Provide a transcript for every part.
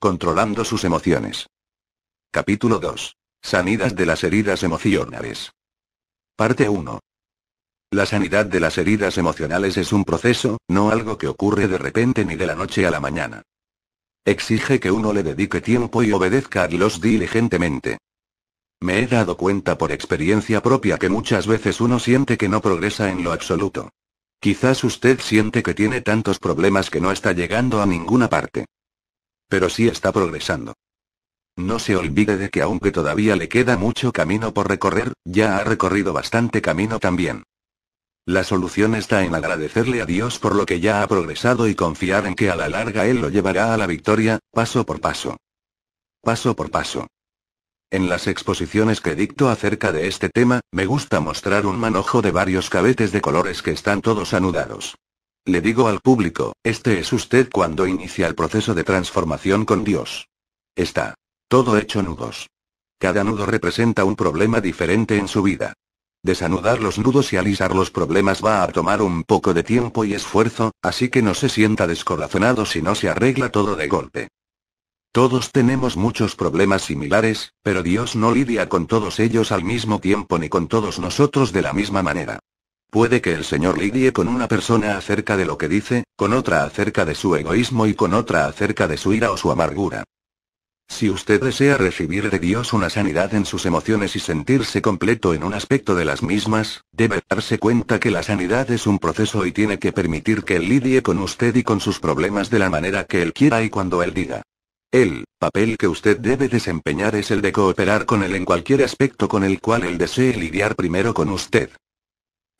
Controlando sus emociones. Capítulo 2. Sanidad de las heridas emocionales. Parte 1. La sanidad de las heridas emocionales es un proceso, no algo que ocurre de repente ni de la noche a la mañana. Exige que uno le dedique tiempo y obedezca a Dios diligentemente. Me he dado cuenta por experiencia propia que muchas veces uno siente que no progresa en lo absoluto. Quizás usted siente que tiene tantos problemas que no está llegando a ninguna parte. Pero sí está progresando. No se olvide de que aunque todavía le queda mucho camino por recorrer, ya ha recorrido bastante camino también. La solución está en agradecerle a Dios por lo que ya ha progresado y confiar en que a la larga Él lo llevará a la victoria, paso por paso. Paso por paso. En las exposiciones que dicto acerca de este tema, me gusta mostrar un manojo de varios cabetes de colores que están todos anudados. Le digo al público, este es usted cuando inicia el proceso de transformación con Dios. Está todo hecho nudos. Cada nudo representa un problema diferente en su vida. Desanudar los nudos y alisar los problemas va a tomar un poco de tiempo y esfuerzo, así que no se sienta descorazonado si no se arregla todo de golpe. Todos tenemos muchos problemas similares, pero Dios no lidia con todos ellos al mismo tiempo ni con todos nosotros de la misma manera. Puede que el Señor lidie con una persona acerca de lo que dice, con otra acerca de su egoísmo y con otra acerca de su ira o su amargura. Si usted desea recibir de Dios una sanidad en sus emociones y sentirse completo en un aspecto de las mismas, debe darse cuenta que la sanidad es un proceso y tiene que permitir que Él lidie con usted y con sus problemas de la manera que Él quiera y cuando Él diga. El papel que usted debe desempeñar es el de cooperar con Él en cualquier aspecto con el cual Él desee lidiar primero con usted.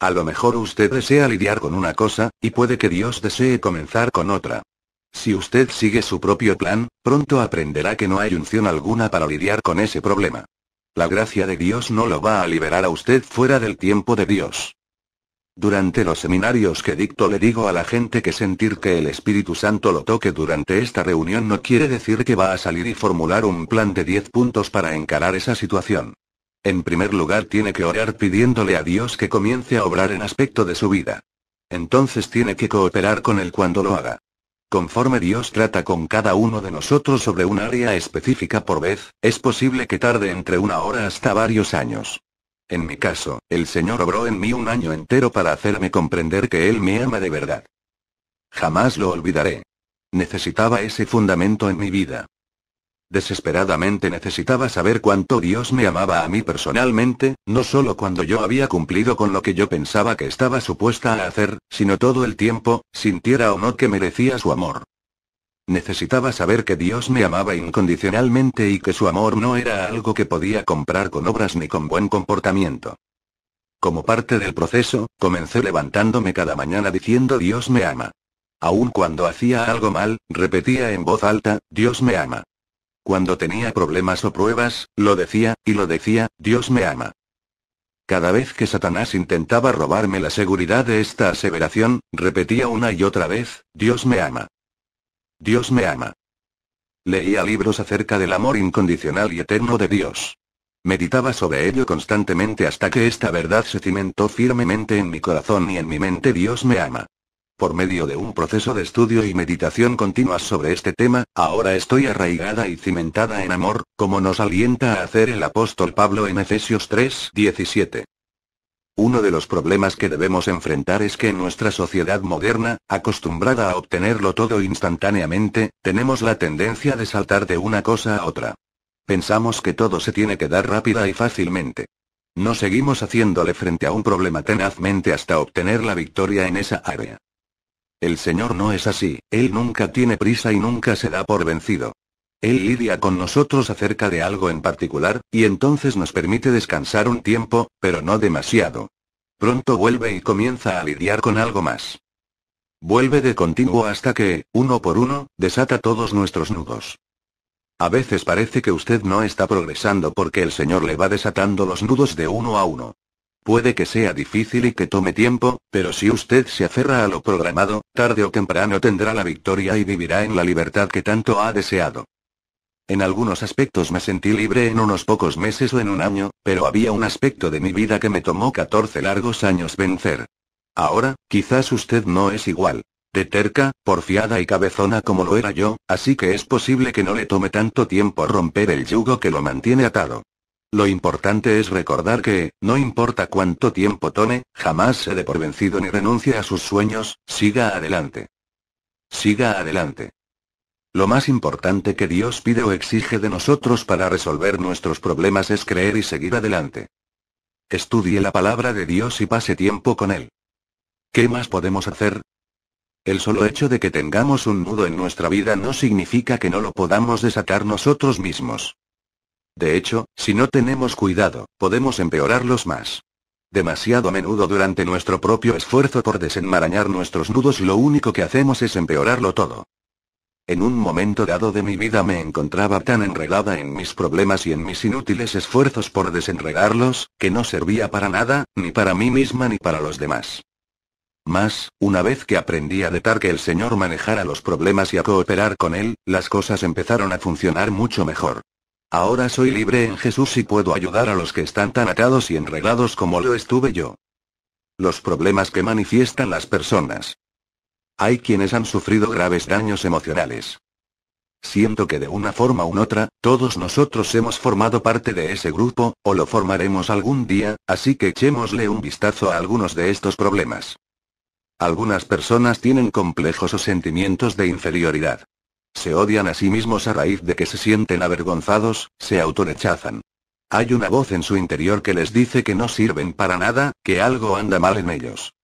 A lo mejor usted desea lidiar con una cosa, y puede que Dios desee comenzar con otra. Si usted sigue su propio plan, pronto aprenderá que no hay unción alguna para lidiar con ese problema. La gracia de Dios no lo va a liberar a usted fuera del tiempo de Dios. Durante los seminarios que dicto le digo a la gente que sentir que el Espíritu Santo lo toque durante esta reunión no quiere decir que va a salir y formular un plan de 10 puntos para encarar esa situación. En primer lugar tiene que orar pidiéndole a Dios que comience a obrar en aspecto de su vida. Entonces tiene que cooperar con él cuando lo haga. Conforme Dios trata con cada uno de nosotros sobre un área específica por vez, es posible que tarde entre una hora hasta varios años. En mi caso, el Señor obró en mí un año entero para hacerme comprender que Él me ama de verdad. Jamás lo olvidaré. Necesitaba ese fundamento en mi vida. Desesperadamente necesitaba saber cuánto Dios me amaba a mí personalmente, no solo cuando yo había cumplido con lo que yo pensaba que estaba supuesta a hacer, sino todo el tiempo, sintiera o no que merecía su amor. Necesitaba saber que Dios me amaba incondicionalmente y que su amor no era algo que podía comprar con obras ni con buen comportamiento. Como parte del proceso, comencé levantándome cada mañana diciendo Dios me ama. Aun cuando hacía algo mal, repetía en voz alta, Dios me ama. Cuando tenía problemas o pruebas, lo decía, y lo decía, Dios me ama. Cada vez que Satanás intentaba robarme la seguridad de esta aseveración, repetía una y otra vez, Dios me ama. Dios me ama. Leía libros acerca del amor incondicional y eterno de Dios. Meditaba sobre ello constantemente hasta que esta verdad se cimentó firmemente en mi corazón y en mi mente Dios me ama. Por medio de un proceso de estudio y meditación continuas sobre este tema, ahora estoy arraigada y cimentada en amor, como nos alienta a hacer el apóstol Pablo en Efesios 3, 17. Uno de los problemas que debemos enfrentar es que en nuestra sociedad moderna, acostumbrada a obtenerlo todo instantáneamente, tenemos la tendencia de saltar de una cosa a otra. Pensamos que todo se tiene que dar rápida y fácilmente. No seguimos haciéndole frente a un problema tenazmente hasta obtener la victoria en esa área. El Señor no es así, Él nunca tiene prisa y nunca se da por vencido. Él lidia con nosotros acerca de algo en particular, y entonces nos permite descansar un tiempo, pero no demasiado. Pronto vuelve y comienza a lidiar con algo más. Vuelve de continuo hasta que, uno por uno, desata todos nuestros nudos. A veces parece que usted no está progresando porque el Señor le va desatando los nudos de uno a uno. Puede que sea difícil y que tome tiempo, pero si usted se aferra a lo programado, tarde o temprano tendrá la victoria y vivirá en la libertad que tanto ha deseado. En algunos aspectos me sentí libre en unos pocos meses o en un año, pero había un aspecto de mi vida que me tomó 14 largos años vencer. Ahora, quizás usted no es igual. de terca, porfiada y cabezona como lo era yo, así que es posible que no le tome tanto tiempo romper el yugo que lo mantiene atado. Lo importante es recordar que, no importa cuánto tiempo tome, jamás se dé por vencido ni renuncie a sus sueños, siga adelante. Siga adelante. Lo más importante que Dios pide o exige de nosotros para resolver nuestros problemas es creer y seguir adelante. Estudie la palabra de Dios y pase tiempo con Él. ¿Qué más podemos hacer? El solo hecho de que tengamos un nudo en nuestra vida no significa que no lo podamos desatar nosotros mismos. De hecho, si no tenemos cuidado, podemos empeorarlos más. Demasiado a menudo durante nuestro propio esfuerzo por desenmarañar nuestros nudos lo único que hacemos es empeorarlo todo. En un momento dado de mi vida me encontraba tan enredada en mis problemas y en mis inútiles esfuerzos por desenredarlos, que no servía para nada, ni para mí misma ni para los demás. Más, una vez que aprendí a dejar que el Señor manejara los problemas y a cooperar con Él, las cosas empezaron a funcionar mucho mejor. Ahora soy libre en Jesús y puedo ayudar a los que están tan atados y enredados como lo estuve yo. Los problemas que manifiestan las personas. Hay quienes han sufrido graves daños emocionales. Siento que de una forma u otra, todos nosotros hemos formado parte de ese grupo, o lo formaremos algún día, así que echémosle un vistazo a algunos de estos problemas. Algunas personas tienen complejos o sentimientos de inferioridad. Se odian a sí mismos a raíz de que se sienten avergonzados, se autorechazan. Hay una voz en su interior que les dice que no sirven para nada, que algo anda mal en ellos.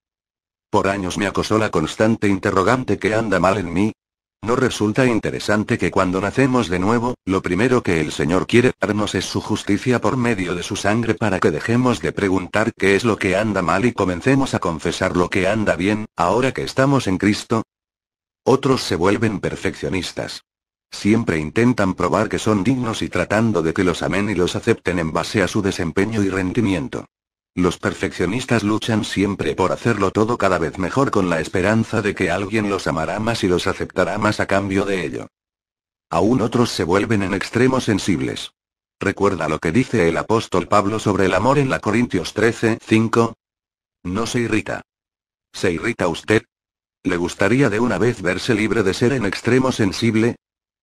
Por años me acosó la constante interrogante que anda mal en mí. ¿No resulta interesante que cuando nacemos de nuevo, lo primero que el Señor quiere darnos es su justicia por medio de su sangre para que dejemos de preguntar qué es lo que anda mal y comencemos a confesar lo que anda bien, ahora que estamos en Cristo? Otros se vuelven perfeccionistas. Siempre intentan probar que son dignos y tratando de que los amen y los acepten en base a su desempeño y rendimiento. Los perfeccionistas luchan siempre por hacerlo todo cada vez mejor con la esperanza de que alguien los amará más y los aceptará más a cambio de ello. Aún otros se vuelven en extremos sensibles. Recuerda lo que dice el apóstol Pablo sobre el amor en la Corintios 13, 5. No se irrita. ¿Se irrita usted? ¿Le gustaría de una vez verse libre de ser en extremo sensible?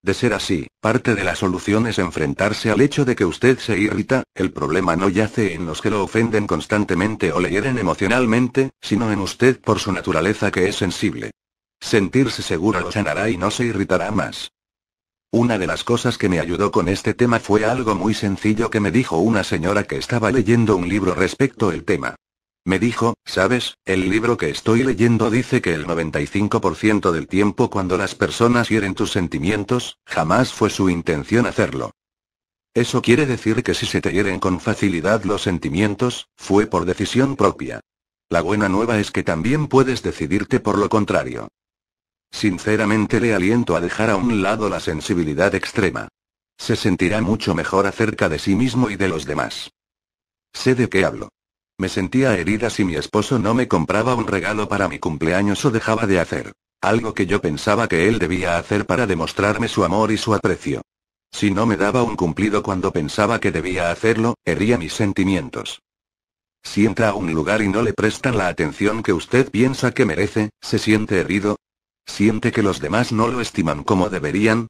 De ser así, parte de la solución es enfrentarse al hecho de que usted se irrita, el problema no yace en los que lo ofenden constantemente o le hieren emocionalmente, sino en usted por su naturaleza que es sensible. Sentirse seguro lo sanará y no se irritará más. Una de las cosas que me ayudó con este tema fue algo muy sencillo que me dijo una señora que estaba leyendo un libro respecto al tema. Me dijo, sabes, el libro que estoy leyendo dice que el 95% del tiempo cuando las personas hieren tus sentimientos, jamás fue su intención hacerlo. Eso quiere decir que si se te hieren con facilidad los sentimientos, fue por decisión propia. La buena nueva es que también puedes decidirte por lo contrario. Sinceramente le aliento a dejar a un lado la sensibilidad extrema. Se sentirá mucho mejor acerca de sí mismo y de los demás. Sé de qué hablo. Me sentía herida si mi esposo no me compraba un regalo para mi cumpleaños o dejaba de hacer algo que yo pensaba que él debía hacer para demostrarme su amor y su aprecio. Si no me daba un cumplido cuando pensaba que debía hacerlo, hería mis sentimientos. Si entra a un lugar y no le prestan la atención que usted piensa que merece, ¿se siente herido? ¿Siente que los demás no lo estiman como deberían?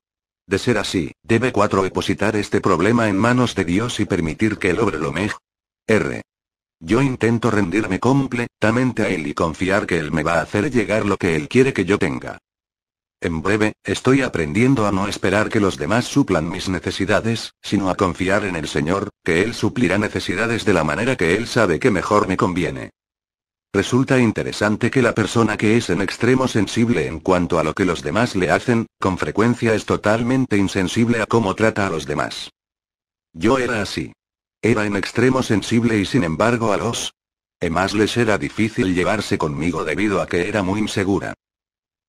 De ser así, debe cuatro depositar este problema en manos de Dios y permitir que él obre lo mejor. R. Yo intento rendirme completamente a Él y confiar que Él me va a hacer llegar lo que Él quiere que yo tenga. En breve, estoy aprendiendo a no esperar que los demás suplan mis necesidades, sino a confiar en el Señor, que Él suplirá necesidades de la manera que Él sabe que mejor me conviene. Resulta interesante que la persona que es en extremo sensible en cuanto a lo que los demás le hacen, con frecuencia es totalmente insensible a cómo trata a los demás. Yo era así. Era en extremo sensible y sin embargo a los demás les era difícil llevarse conmigo debido a que era muy insegura.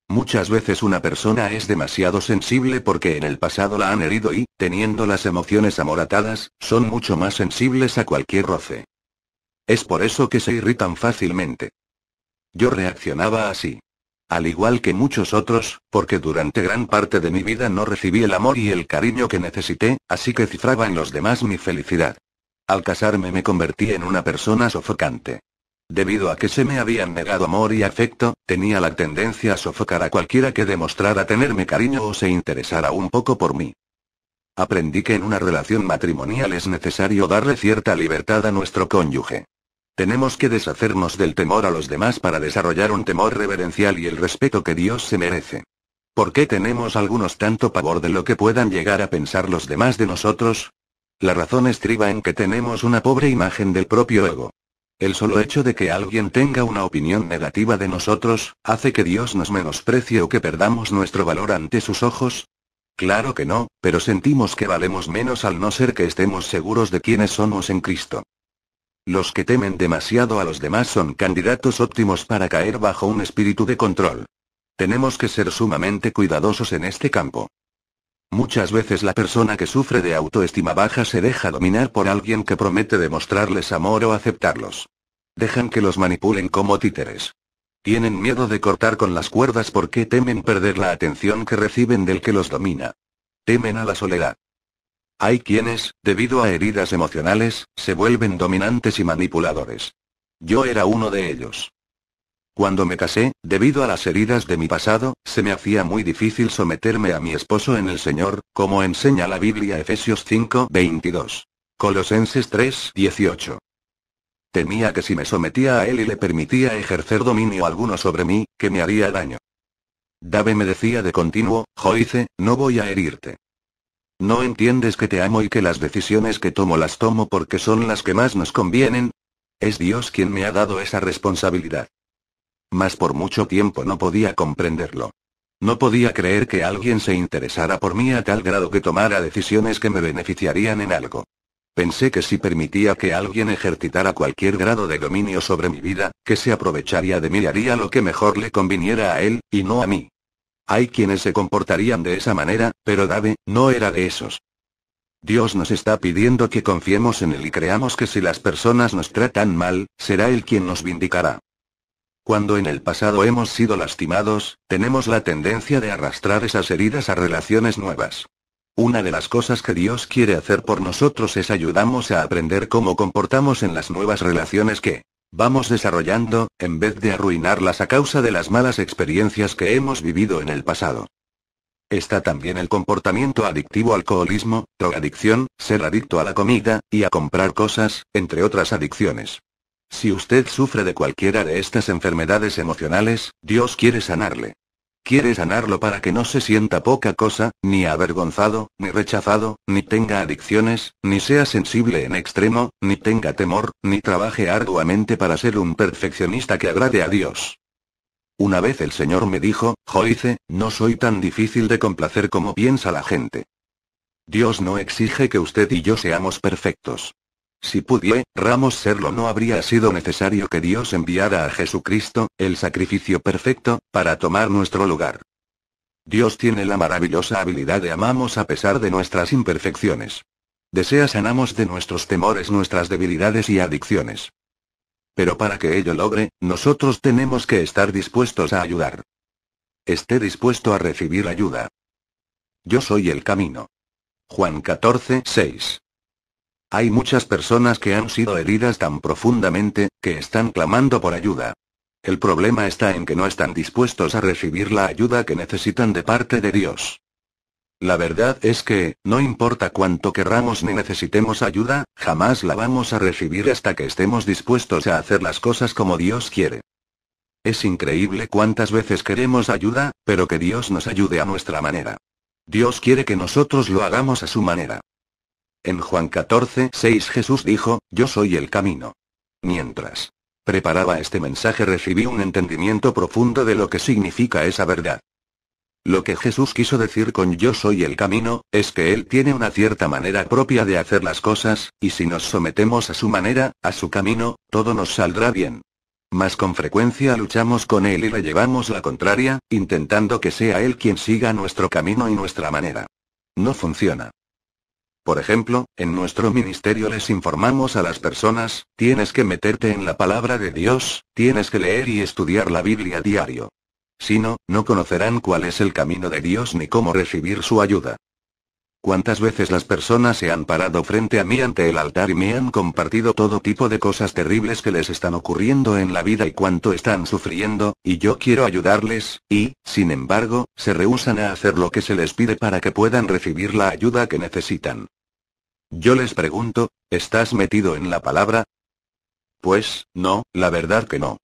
Muchas veces una persona es demasiado sensible porque en el pasado la han herido y, teniendo las emociones amoratadas, son mucho más sensibles a cualquier roce. Es por eso que se irritan fácilmente. Yo reaccionaba así. Al igual que muchos otros, porque durante gran parte de mi vida no recibí el amor y el cariño que necesité, así que cifraba en los demás mi felicidad. Al casarme me convertí en una persona sofocante. Debido a que se me habían negado amor y afecto, tenía la tendencia a sofocar a cualquiera que demostrara tenerme cariño o se interesara un poco por mí. Aprendí que en una relación matrimonial es necesario darle cierta libertad a nuestro cónyuge. Tenemos que deshacernos del temor a los demás para desarrollar un temor reverencial y el respeto que Dios se merece. ¿Por qué tenemos algunos tanto pavor de lo que puedan llegar a pensar los demás de nosotros? La razón estriba en que tenemos una pobre imagen del propio ego. El solo hecho de que alguien tenga una opinión negativa de nosotros, hace que Dios nos menosprecie o que perdamos nuestro valor ante sus ojos. Claro que no, pero sentimos que valemos menos al no ser que estemos seguros de quiénes somos en Cristo. Los que temen demasiado a los demás son candidatos óptimos para caer bajo un espíritu de control. Tenemos que ser sumamente cuidadosos en este campo. Muchas veces la persona que sufre de autoestima baja se deja dominar por alguien que promete demostrarles amor o aceptarlos. Dejan que los manipulen como títeres. Tienen miedo de cortar con las cuerdas porque temen perder la atención que reciben del que los domina. Temen a la soledad. Hay quienes, debido a heridas emocionales, se vuelven dominantes y manipuladores. Yo era uno de ellos. Cuando me casé, debido a las heridas de mi pasado, se me hacía muy difícil someterme a mi esposo en el Señor, como enseña la Biblia Efesios 5, 22. Colosenses 3, 18. Temía que si me sometía a él y le permitía ejercer dominio alguno sobre mí, que me haría daño. Dave me decía de continuo, Joice, no voy a herirte. ¿No entiendes que te amo y que las decisiones que tomo las tomo porque son las que más nos convienen? Es Dios quien me ha dado esa responsabilidad. Mas por mucho tiempo no podía comprenderlo. No podía creer que alguien se interesara por mí a tal grado que tomara decisiones que me beneficiarían en algo. Pensé que si permitía que alguien ejercitara cualquier grado de dominio sobre mi vida, que se aprovecharía de mí y haría lo que mejor le conviniera a él, y no a mí. Hay quienes se comportarían de esa manera, pero Dave, no era de esos. Dios nos está pidiendo que confiemos en Él y creamos que si las personas nos tratan mal, será Él quien nos vindicará. Cuando en el pasado hemos sido lastimados, tenemos la tendencia de arrastrar esas heridas a relaciones nuevas. Una de las cosas que Dios quiere hacer por nosotros es ayudarnos a aprender cómo comportamos en las nuevas relaciones que vamos desarrollando, en vez de arruinarlas a causa de las malas experiencias que hemos vivido en el pasado. Está también el comportamiento adictivo alcoholismo, drogadicción, ser adicto a la comida, y a comprar cosas, entre otras adicciones. Si usted sufre de cualquiera de estas enfermedades emocionales, Dios quiere sanarle. Quiere sanarlo para que no se sienta poca cosa, ni avergonzado, ni rechazado, ni tenga adicciones, ni sea sensible en extremo, ni tenga temor, ni trabaje arduamente para ser un perfeccionista que agrade a Dios. Una vez el Señor me dijo, Joice, no soy tan difícil de complacer como piensa la gente. Dios no exige que usted y yo seamos perfectos. Si pudiéramos serlo no habría sido necesario que Dios enviara a Jesucristo, el sacrificio perfecto, para tomar nuestro lugar. Dios tiene la maravillosa habilidad de amamos a pesar de nuestras imperfecciones. Desea sanamos de nuestros temores nuestras debilidades y adicciones. Pero para que ello logre, nosotros tenemos que estar dispuestos a ayudar. Esté dispuesto a recibir ayuda. Yo soy el camino. Juan 14, 6. Hay muchas personas que han sido heridas tan profundamente, que están clamando por ayuda. El problema está en que no están dispuestos a recibir la ayuda que necesitan de parte de Dios. La verdad es que, no importa cuánto querramos ni necesitemos ayuda, jamás la vamos a recibir hasta que estemos dispuestos a hacer las cosas como Dios quiere. Es increíble cuántas veces queremos ayuda, pero que Dios nos ayude a nuestra manera. Dios quiere que nosotros lo hagamos a su manera. En Juan 14, 6 Jesús dijo, Yo soy el camino. Mientras preparaba este mensaje recibí un entendimiento profundo de lo que significa esa verdad. Lo que Jesús quiso decir con yo soy el camino, es que Él tiene una cierta manera propia de hacer las cosas, y si nos sometemos a su manera, a su camino, todo nos saldrá bien. Mas con frecuencia luchamos con Él y le llevamos la contraria, intentando que sea Él quien siga nuestro camino y nuestra manera. No funciona. Por ejemplo, en nuestro ministerio les informamos a las personas, tienes que meterte en la palabra de Dios, tienes que leer y estudiar la Biblia diario. Si no, no conocerán cuál es el camino de Dios ni cómo recibir su ayuda. ¿Cuántas veces las personas se han parado frente a mí ante el altar y me han compartido todo tipo de cosas terribles que les están ocurriendo en la vida y cuánto están sufriendo, y yo quiero ayudarles, y, sin embargo, se rehúsan a hacer lo que se les pide para que puedan recibir la ayuda que necesitan? Yo les pregunto, ¿estás metido en la palabra? Pues, no, la verdad que no.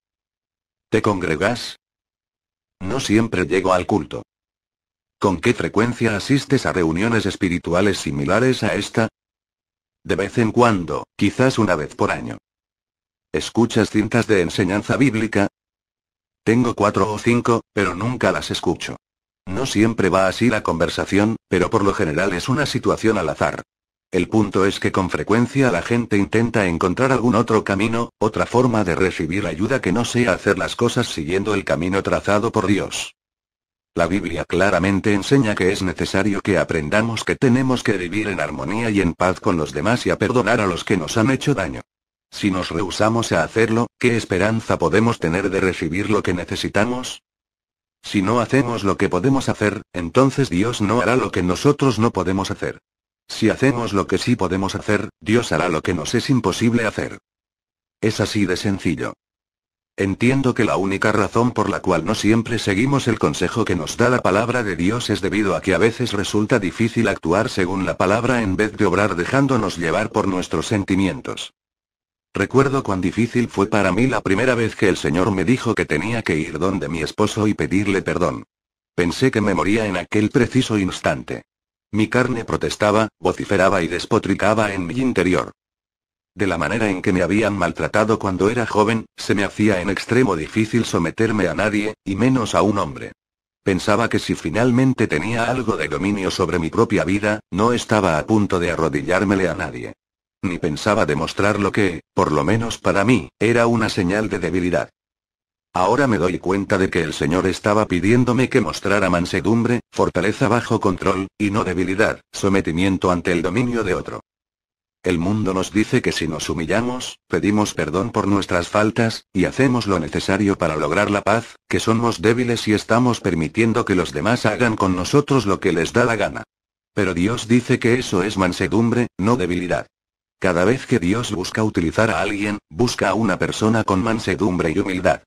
¿Te congregas? No siempre llego al culto. ¿Con qué frecuencia asistes a reuniones espirituales similares a esta? De vez en cuando, quizás una vez por año. ¿Escuchas cintas de enseñanza bíblica? Tengo cuatro o cinco, pero nunca las escucho. No siempre va así la conversación, pero por lo general es una situación al azar. El punto es que con frecuencia la gente intenta encontrar algún otro camino, otra forma de recibir ayuda que no sea hacer las cosas siguiendo el camino trazado por Dios. La Biblia claramente enseña que es necesario que aprendamos que tenemos que vivir en armonía y en paz con los demás y a perdonar a los que nos han hecho daño. Si nos rehusamos a hacerlo, ¿qué esperanza podemos tener de recibir lo que necesitamos? Si no hacemos lo que podemos hacer, entonces Dios no hará lo que nosotros no podemos hacer. Si hacemos lo que sí podemos hacer, Dios hará lo que nos es imposible hacer. Es así de sencillo. Entiendo que la única razón por la cual no siempre seguimos el consejo que nos da la palabra de Dios es debido a que a veces resulta difícil actuar según la palabra en vez de obrar dejándonos llevar por nuestros sentimientos. Recuerdo cuán difícil fue para mí la primera vez que el Señor me dijo que tenía que ir donde mi esposo y pedirle perdón. Pensé que me moría en aquel preciso instante. Mi carne protestaba, vociferaba y despotricaba en mi interior. De la manera en que me habían maltratado cuando era joven, se me hacía en extremo difícil someterme a nadie, y menos a un hombre. Pensaba que si finalmente tenía algo de dominio sobre mi propia vida, no estaba a punto de arrodillármele a nadie. Ni pensaba demostrar lo que, por lo menos para mí, era una señal de debilidad. Ahora me doy cuenta de que el Señor estaba pidiéndome que mostrara mansedumbre, fortaleza bajo control, y no debilidad, sometimiento ante el dominio de otro. El mundo nos dice que si nos humillamos, pedimos perdón por nuestras faltas, y hacemos lo necesario para lograr la paz, que somos débiles y estamos permitiendo que los demás hagan con nosotros lo que les da la gana. Pero Dios dice que eso es mansedumbre, no debilidad. Cada vez que Dios busca utilizar a alguien, busca a una persona con mansedumbre y humildad.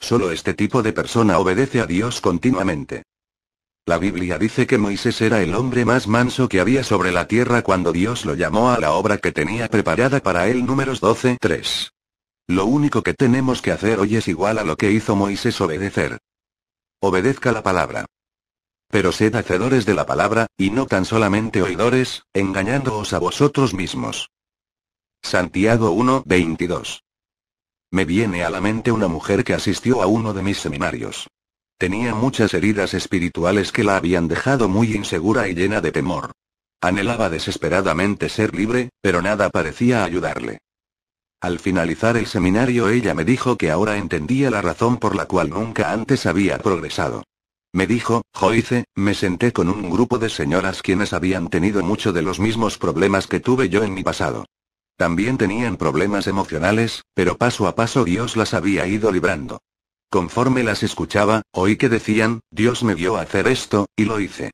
Solo este tipo de persona obedece a Dios continuamente. La Biblia dice que Moisés era el hombre más manso que había sobre la tierra cuando Dios lo llamó a la obra que tenía preparada para él. Números 12, 3. Lo único que tenemos que hacer hoy es igual a lo que hizo Moisés obedecer. Obedezca la palabra. Pero sed hacedores de la palabra, y no tan solamente oidores, engañándoos a vosotros mismos. Santiago 1, 22. Me viene a la mente una mujer que asistió a uno de mis seminarios. Tenía muchas heridas espirituales que la habían dejado muy insegura y llena de temor. Anhelaba desesperadamente ser libre, pero nada parecía ayudarle. Al finalizar el seminario ella me dijo que ahora entendía la razón por la cual nunca antes había progresado. Me dijo, Joyce, me senté con un grupo de señoras quienes habían tenido mucho de los mismos problemas que tuve yo en mi pasado. También tenían problemas emocionales, pero paso a paso Dios las había ido librando. Conforme las escuchaba, oí que decían, Dios me vio hacer esto, y lo hice.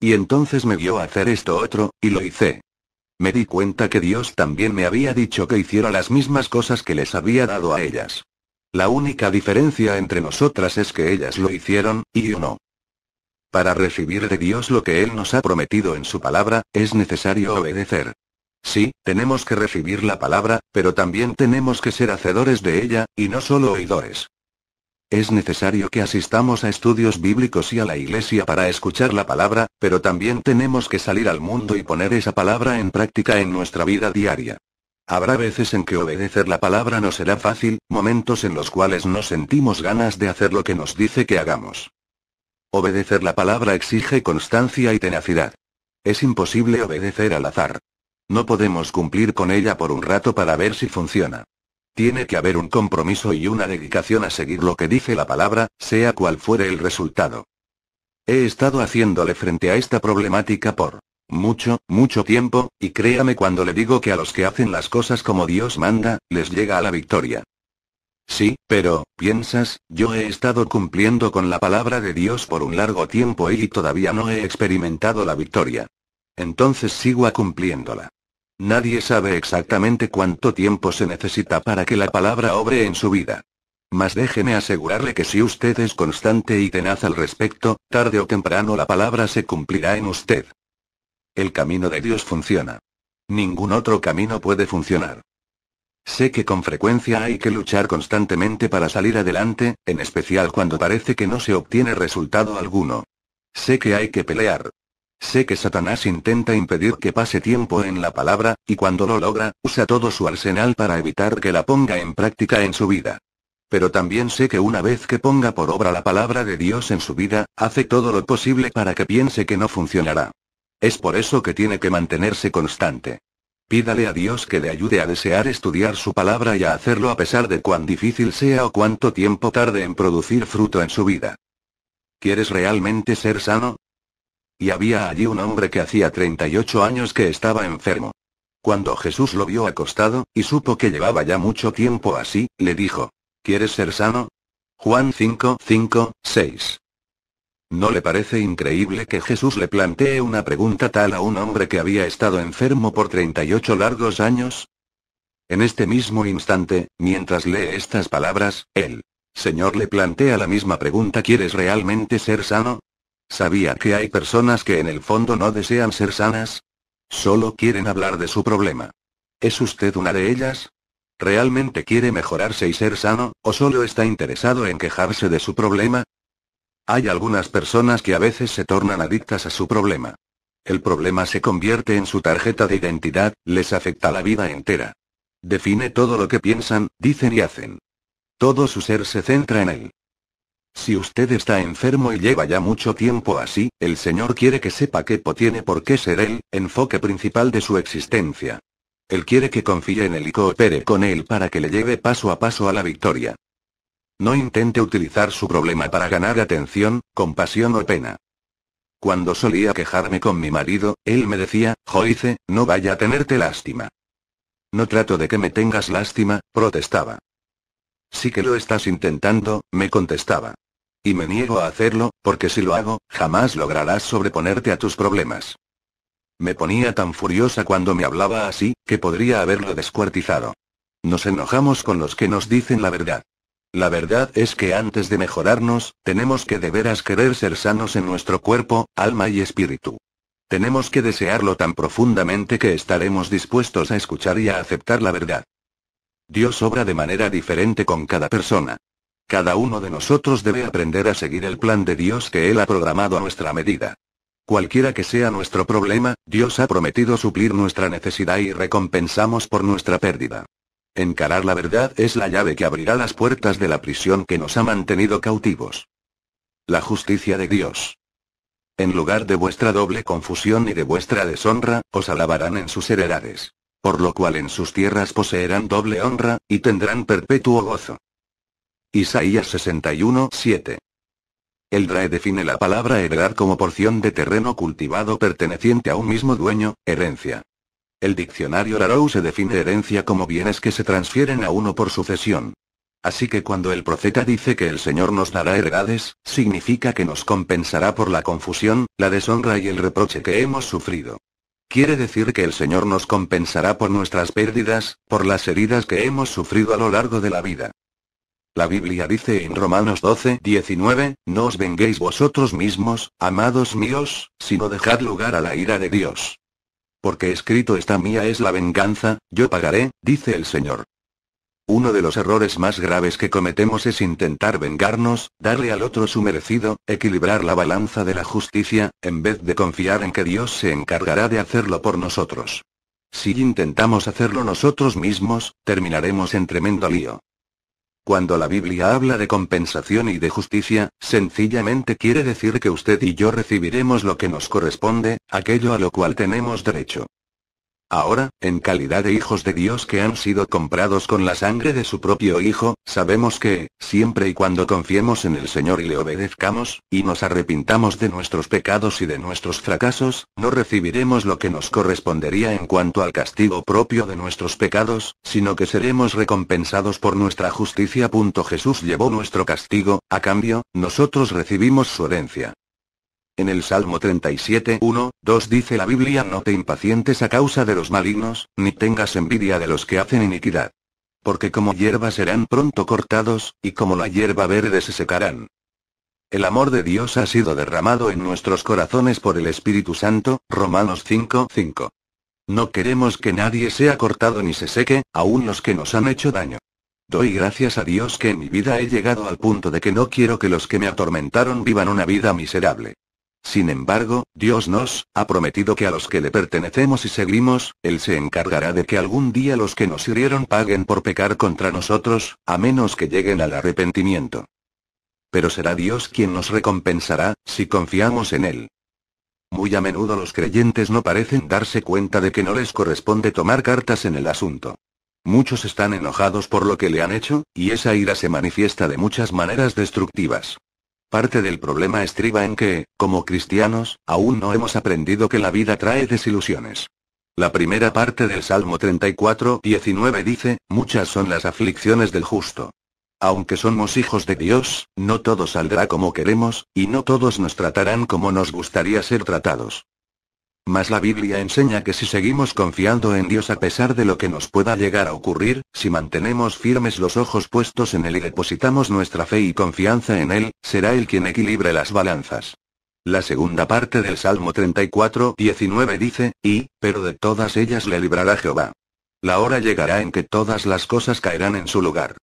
Y entonces me vio hacer esto otro, y lo hice. Me di cuenta que Dios también me había dicho que hiciera las mismas cosas que les había dado a ellas. La única diferencia entre nosotras es que ellas lo hicieron, y yo no. Para recibir de Dios lo que Él nos ha prometido en su palabra, es necesario obedecer. Sí, tenemos que recibir la palabra, pero también tenemos que ser hacedores de ella, y no solo oidores. Es necesario que asistamos a estudios bíblicos y a la iglesia para escuchar la palabra, pero también tenemos que salir al mundo y poner esa palabra en práctica en nuestra vida diaria. Habrá veces en que obedecer la palabra no será fácil, momentos en los cuales no sentimos ganas de hacer lo que nos dice que hagamos. Obedecer la palabra exige constancia y tenacidad. Es imposible obedecer al azar. No podemos cumplir con ella por un rato para ver si funciona. Tiene que haber un compromiso y una dedicación a seguir lo que dice la palabra, sea cual fuere el resultado. He estado haciéndole frente a esta problemática por mucho, mucho tiempo, y créame cuando le digo que a los que hacen las cosas como Dios manda, les llega a la victoria. Sí, pero, piensas, yo he estado cumpliendo con la palabra de Dios por un largo tiempo y todavía no he experimentado la victoria. entonces sigo cumpliéndola. Nadie sabe exactamente cuánto tiempo se necesita para que la palabra obre en su vida. Mas déjeme asegurarle que si usted es constante y tenaz al respecto, tarde o temprano la palabra se cumplirá en usted. El camino de Dios funciona. Ningún otro camino puede funcionar. Sé que con frecuencia hay que luchar constantemente para salir adelante, en especial cuando parece que no se obtiene resultado alguno. Sé que hay que pelear. Sé que Satanás intenta impedir que pase tiempo en la palabra, y cuando lo logra, usa todo su arsenal para evitar que la ponga en práctica en su vida. Pero también sé que una vez que ponga por obra la palabra de Dios en su vida, hace todo lo posible para que piense que no funcionará. Es por eso que tiene que mantenerse constante. Pídale a Dios que le ayude a desear estudiar su palabra y a hacerlo a pesar de cuán difícil sea o cuánto tiempo tarde en producir fruto en su vida. ¿Quieres realmente ser sano? Y había allí un hombre que hacía 38 años que estaba enfermo. Cuando Jesús lo vio acostado, y supo que llevaba ya mucho tiempo así, le dijo, ¿Quieres ser sano? Juan 5, 5, 6. ¿No le parece increíble que Jesús le plantee una pregunta tal a un hombre que había estado enfermo por 38 largos años? En este mismo instante, mientras lee estas palabras, el Señor le plantea la misma pregunta ¿Quieres realmente ser sano? ¿Sabía que hay personas que en el fondo no desean ser sanas? Solo quieren hablar de su problema. ¿Es usted una de ellas? ¿Realmente quiere mejorarse y ser sano, o solo está interesado en quejarse de su problema? Hay algunas personas que a veces se tornan adictas a su problema. El problema se convierte en su tarjeta de identidad, les afecta la vida entera. Define todo lo que piensan, dicen y hacen. Todo su ser se centra en él. Si usted está enfermo y lleva ya mucho tiempo así, el Señor quiere que sepa que tiene por qué ser Él, enfoque principal de su existencia. Él quiere que confíe en Él y coopere con Él para que le lleve paso a paso a la victoria. No intente utilizar su problema para ganar atención, compasión o pena. Cuando solía quejarme con mi marido, él me decía, Joyce, no vaya a tenerte lástima. No trato de que me tengas lástima, protestaba. Sí que lo estás intentando, me contestaba. Y me niego a hacerlo, porque si lo hago, jamás lograrás sobreponerte a tus problemas. Me ponía tan furiosa cuando me hablaba así, que podría haberlo descuartizado. Nos enojamos con los que nos dicen la verdad. La verdad es que antes de mejorarnos, tenemos que de veras querer ser sanos en nuestro cuerpo, alma y espíritu. Tenemos que desearlo tan profundamente que estaremos dispuestos a escuchar y a aceptar la verdad. Dios obra de manera diferente con cada persona. Cada uno de nosotros debe aprender a seguir el plan de Dios que Él ha programado a nuestra medida. Cualquiera que sea nuestro problema, Dios ha prometido suplir nuestra necesidad y recompensamos por nuestra pérdida. Encarar la verdad es la llave que abrirá las puertas de la prisión que nos ha mantenido cautivos. La justicia de Dios. En lugar de vuestra doble confusión y de vuestra deshonra, os alabarán en sus heredades. Por lo cual en sus tierras poseerán doble honra, y tendrán perpetuo gozo. Isaías 61, 7. El DRAE define la palabra heredar como porción de terreno cultivado perteneciente a un mismo dueño, herencia. El diccionario Larousse define herencia como bienes que se transfieren a uno por sucesión. Así que cuando el profeta dice que el Señor nos dará heredades, significa que nos compensará por la confusión, la deshonra y el reproche que hemos sufrido. Quiere decir que el Señor nos compensará por nuestras pérdidas, por las heridas que hemos sufrido a lo largo de la vida. La Biblia dice en Romanos 12, 19, no os venguéis vosotros mismos, amados míos, sino dejad lugar a la ira de Dios. Porque escrito está mía es la venganza, yo pagaré, dice el Señor. Uno de los errores más graves que cometemos es intentar vengarnos, darle al otro su merecido, equilibrar la balanza de la justicia, en vez de confiar en que Dios se encargará de hacerlo por nosotros. Si intentamos hacerlo nosotros mismos, terminaremos en tremendo lío. Cuando la Biblia habla de compensación y de justicia, sencillamente quiere decir que usted y yo recibiremos lo que nos corresponde, aquello a lo cual tenemos derecho. Ahora, en calidad de hijos de Dios que han sido comprados con la sangre de su propio Hijo, sabemos que, siempre y cuando confiemos en el Señor y le obedezcamos, y nos arrepintamos de nuestros pecados y de nuestros fracasos, no recibiremos lo que nos correspondería en cuanto al castigo propio de nuestros pecados, sino que seremos recompensados por nuestra justicia. Jesús llevó nuestro castigo, a cambio, nosotros recibimos su herencia. En el Salmo 37, 1, 2 dice la Biblia no te impacientes a causa de los malignos, ni tengas envidia de los que hacen iniquidad. Porque como hierba serán pronto cortados, y como la hierba verde se secarán. El amor de Dios ha sido derramado en nuestros corazones por el Espíritu Santo, Romanos 5, 5. No queremos que nadie sea cortado ni se seque, aun los que nos han hecho daño. Doy gracias a Dios que en mi vida he llegado al punto de que no quiero que los que me atormentaron vivan una vida miserable. Sin embargo, Dios nos ha prometido que a los que le pertenecemos y seguimos, Él se encargará de que algún día los que nos hirieron paguen por pecar contra nosotros, a menos que lleguen al arrepentimiento. Pero será Dios quien nos recompensará, si confiamos en Él. Muy a menudo los creyentes no parecen darse cuenta de que no les corresponde tomar cartas en el asunto. Muchos están enojados por lo que le han hecho, y esa ira se manifiesta de muchas maneras destructivas. Parte del problema estriba en que, como cristianos, aún no hemos aprendido que la vida trae desilusiones. La primera parte del Salmo 34, 19 dice, muchas son las aflicciones del justo. Aunque somos hijos de Dios, no todo saldrá como queremos, y no todos nos tratarán como nos gustaría ser tratados. Mas la Biblia enseña que si seguimos confiando en Dios a pesar de lo que nos pueda llegar a ocurrir, si mantenemos firmes los ojos puestos en Él y depositamos nuestra fe y confianza en Él, será Él quien equilibre las balanzas. La segunda parte del Salmo 34, 19 dice, y, pero de todas ellas le librará Jehová. La hora llegará en que todas las cosas caerán en su lugar.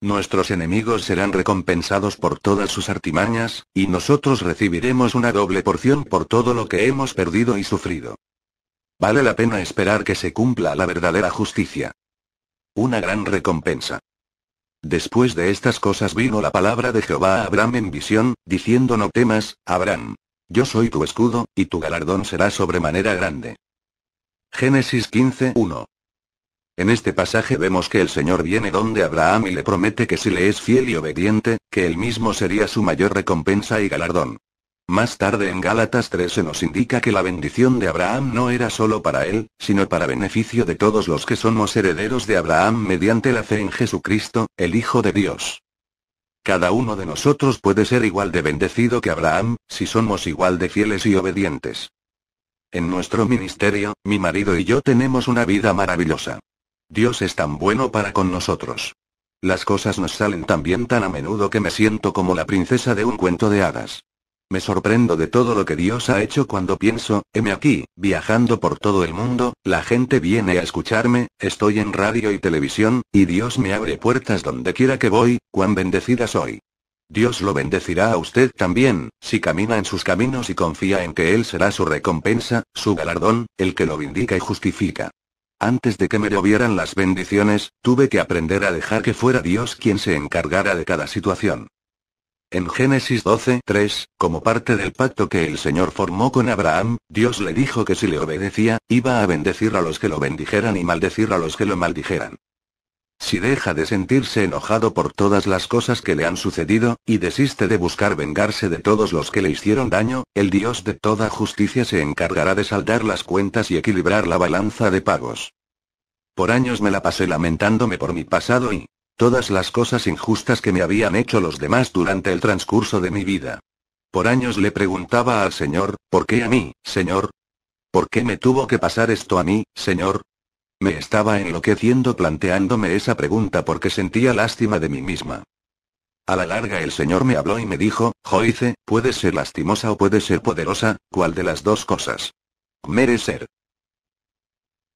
Nuestros enemigos serán recompensados por todas sus artimañas, y nosotros recibiremos una doble porción por todo lo que hemos perdido y sufrido. Vale la pena esperar que se cumpla la verdadera justicia. Una gran recompensa. Después de estas cosas vino la palabra de Jehová a Abraham en visión, diciendo no temas, Abraham. Yo soy tu escudo, y tu galardón será sobremanera grande. Génesis 15, 1. En este pasaje vemos que el Señor viene donde Abraham y le promete que si le es fiel y obediente, que él mismo sería su mayor recompensa y galardón. Más tarde en Gálatas 3 se nos indica que la bendición de Abraham no era solo para él, sino para beneficio de todos los que somos herederos de Abraham mediante la fe en Jesucristo, el Hijo de Dios. Cada uno de nosotros puede ser igual de bendecido que Abraham, si somos igual de fieles y obedientes. En nuestro ministerio, mi marido y yo tenemos una vida maravillosa. Dios es tan bueno para con nosotros. Las cosas nos salen tan bien tan a menudo que me siento como la princesa de un cuento de hadas. Me sorprendo de todo lo que Dios ha hecho cuando pienso, heme aquí, viajando por todo el mundo, la gente viene a escucharme, estoy en radio y televisión, y Dios me abre puertas donde quiera que voy, cuán bendecida soy. Dios lo bendecirá a usted también, si camina en sus caminos y confía en que Él será su recompensa, su galardón, el que lo vindica y justifica. Antes de que me llovieran las bendiciones, tuve que aprender a dejar que fuera Dios quien se encargara de cada situación. En Génesis 12, 3, como parte del pacto que el Señor formó con Abraham, Dios le dijo que si le obedecía, iba a bendecir a los que lo bendijeran y maldecir a los que lo maldijeran. Si deja de sentirse enojado por todas las cosas que le han sucedido, y desiste de buscar vengarse de todos los que le hicieron daño, el Dios de toda justicia se encargará de saldar las cuentas y equilibrar la balanza de pagos. Por años me la pasé lamentándome por mi pasado y todas las cosas injustas que me habían hecho los demás durante el transcurso de mi vida. Por años le preguntaba al Señor, ¿por qué a mí, Señor? ¿Por qué me tuvo que pasar esto a mí, Señor? Me estaba enloqueciendo planteándome esa pregunta porque sentía lástima de mí misma. A la larga el Señor me habló y me dijo, Joice, puedes ser lastimosa o puedes ser poderosa, ¿cuál de las dos cosas? Merecer.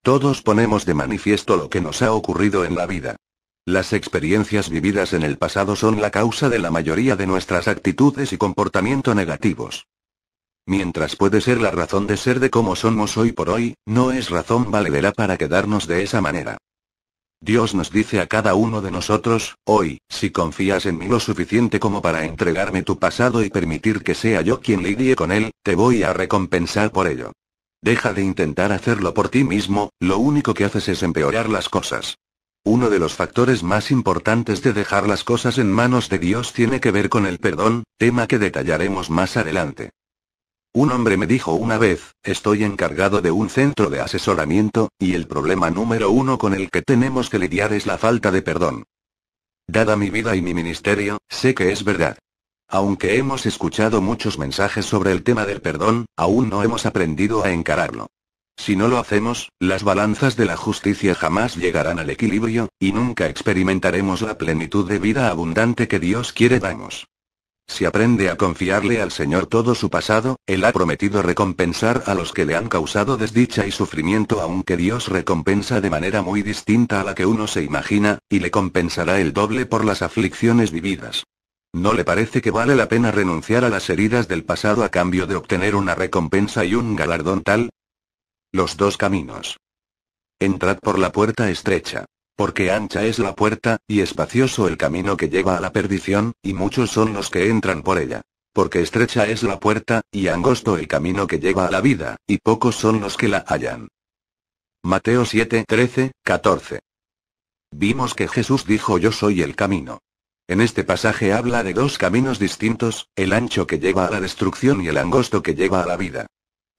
Todos ponemos de manifiesto lo que nos ha ocurrido en la vida. Las experiencias vividas en el pasado son la causa de la mayoría de nuestras actitudes y comportamiento negativos. Mientras puede ser la razón de ser de cómo somos hoy por hoy, no es razón valedera para quedarnos de esa manera. Dios nos dice a cada uno de nosotros, hoy, si confías en mí lo suficiente como para entregarme tu pasado y permitir que sea yo quien lidie con él, te voy a recompensar por ello. Deja de intentar hacerlo por ti mismo, lo único que haces es empeorar las cosas. Uno de los factores más importantes de dejar las cosas en manos de Dios tiene que ver con el perdón, tema que detallaremos más adelante. Un hombre me dijo una vez, estoy encargado de un centro de asesoramiento, y el problema número uno con el que tenemos que lidiar es la falta de perdón. Dada mi vida y mi ministerio, sé que es verdad. Aunque hemos escuchado muchos mensajes sobre el tema del perdón, aún no hemos aprendido a encararlo. Si no lo hacemos, las balanzas de la justicia jamás llegarán al equilibrio, y nunca experimentaremos la plenitud de vida abundante que Dios quiere darnos. Si aprende a confiarle al Señor todo su pasado, Él ha prometido recompensar a los que le han causado desdicha y sufrimiento aunque Dios recompensa de manera muy distinta a la que uno se imagina, y le compensará el doble por las aflicciones vividas. ¿No le parece que vale la pena renunciar a las heridas del pasado a cambio de obtener una recompensa y un galardón tal? Los dos caminos. Entrad por la puerta estrecha. Porque ancha es la puerta, y espacioso el camino que lleva a la perdición, y muchos son los que entran por ella. Porque estrecha es la puerta, y angosto el camino que lleva a la vida, y pocos son los que la hallan. Mateo 7, 13, 14. Vimos que Jesús dijo yo soy el camino. En este pasaje habla de dos caminos distintos, el ancho que lleva a la destrucción y el angosto que lleva a la vida.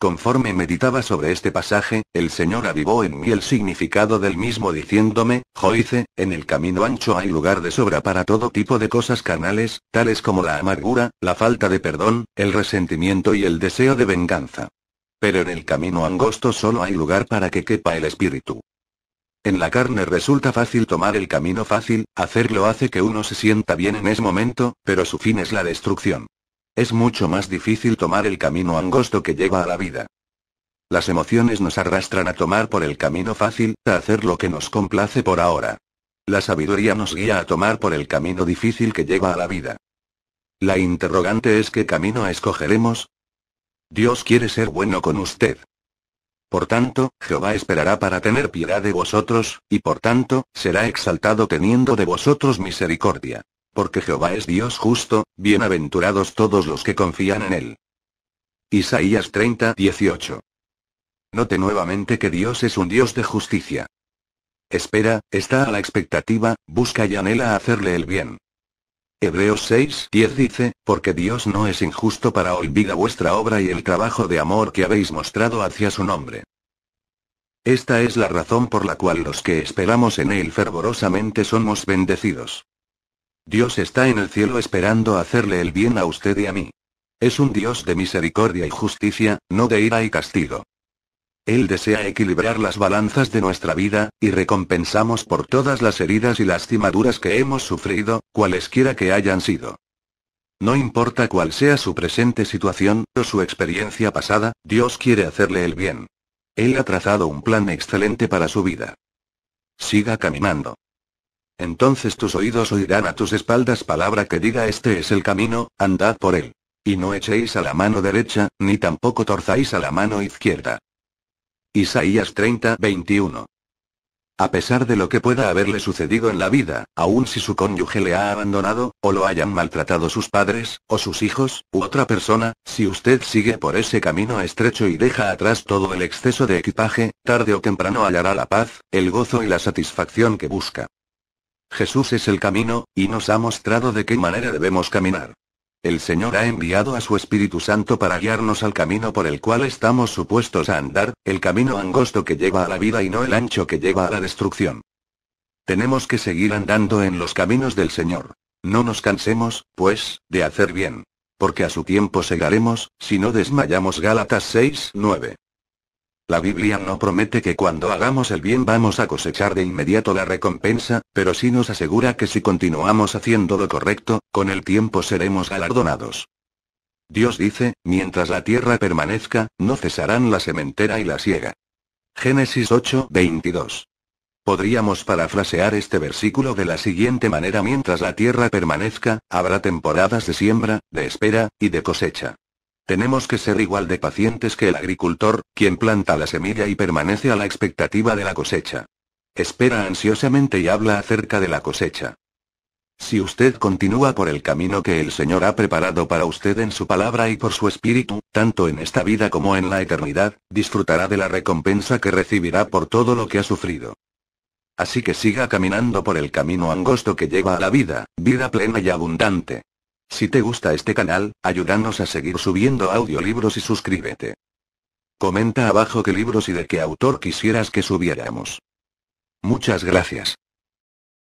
Conforme meditaba sobre este pasaje, el Señor avivó en mí el significado del mismo diciéndome, Joice, en el camino ancho hay lugar de sobra para todo tipo de cosas carnales, tales como la amargura, la falta de perdón, el resentimiento y el deseo de venganza. Pero en el camino angosto solo hay lugar para que quepa el espíritu. En la carne resulta fácil tomar el camino fácil, hacerlo hace que uno se sienta bien en ese momento, pero su fin es la destrucción. Es mucho más difícil tomar el camino angosto que lleva a la vida. Las emociones nos arrastran a tomar por el camino fácil, a hacer lo que nos complace por ahora. La sabiduría nos guía a tomar por el camino difícil que lleva a la vida. La interrogante es qué camino escogeremos. Dios quiere ser bueno con usted. Por tanto, Jehová esperará para tener piedad de vosotros, y por tanto, será exaltado teniendo de vosotros misericordia. Porque Jehová es Dios justo, bienaventurados todos los que confían en él. Isaías 30, 18. Note nuevamente que Dios es un Dios de justicia. Espera, está a la expectativa, busca y anhela hacerle el bien. Hebreos 6, 10 dice, porque Dios no es injusto para olvidar vuestra obra y el trabajo de amor que habéis mostrado hacia su nombre. Esta es la razón por la cual los que esperamos en Él fervorosamente somos bendecidos. Dios está en el cielo esperando hacerle el bien a usted y a mí. Es un Dios de misericordia y justicia, no de ira y castigo. Él desea equilibrar las balanzas de nuestra vida, y recompensamos por todas las heridas y lastimaduras que hemos sufrido, cualesquiera que hayan sido. No importa cuál sea su presente situación, o su experiencia pasada, Dios quiere hacerle el bien. Él ha trazado un plan excelente para su vida. Siga caminando. Entonces tus oídos oirán a tus espaldas palabra que diga este es el camino, andad por él. Y no echéis a la mano derecha, ni tampoco torzáis a la mano izquierda. Isaías 30, 21. A pesar de lo que pueda haberle sucedido en la vida, aun si su cónyuge le ha abandonado, o lo hayan maltratado sus padres, o sus hijos, u otra persona, si usted sigue por ese camino estrecho y deja atrás todo el exceso de equipaje, tarde o temprano hallará la paz, el gozo y la satisfacción que busca. Jesús es el camino, y nos ha mostrado de qué manera debemos caminar. El Señor ha enviado a su Espíritu Santo para guiarnos al camino por el cual estamos supuestos a andar, el camino angosto que lleva a la vida y no el ancho que lleva a la destrucción. Tenemos que seguir andando en los caminos del Señor. No nos cansemos, pues, de hacer bien. Porque a su tiempo segaremos, si no desmayamos Gálatas 6, 9. La Biblia no promete que cuando hagamos el bien vamos a cosechar de inmediato la recompensa, pero sí nos asegura que si continuamos haciendo lo correcto, con el tiempo seremos galardonados. Dios dice, mientras la tierra permanezca, no cesarán la sementera y la siega. Génesis 8, 22. Podríamos parafrasear este versículo de la siguiente manera mientras la tierra permanezca, habrá temporadas de siembra, de espera, y de cosecha. Tenemos que ser igual de pacientes que el agricultor, quien planta la semilla y permanece a la expectativa de la cosecha. Espera ansiosamente y habla acerca de la cosecha. Si usted continúa por el camino que el Señor ha preparado para usted en su palabra y por su espíritu, tanto en esta vida como en la eternidad, disfrutará de la recompensa que recibirá por todo lo que ha sufrido. Así que siga caminando por el camino angosto que lleva a la vida, vida plena y abundante. Si te gusta este canal, ayúdanos a seguir subiendo audiolibros y suscríbete. Comenta abajo qué libros y de qué autor quisieras que subiéramos. Muchas gracias.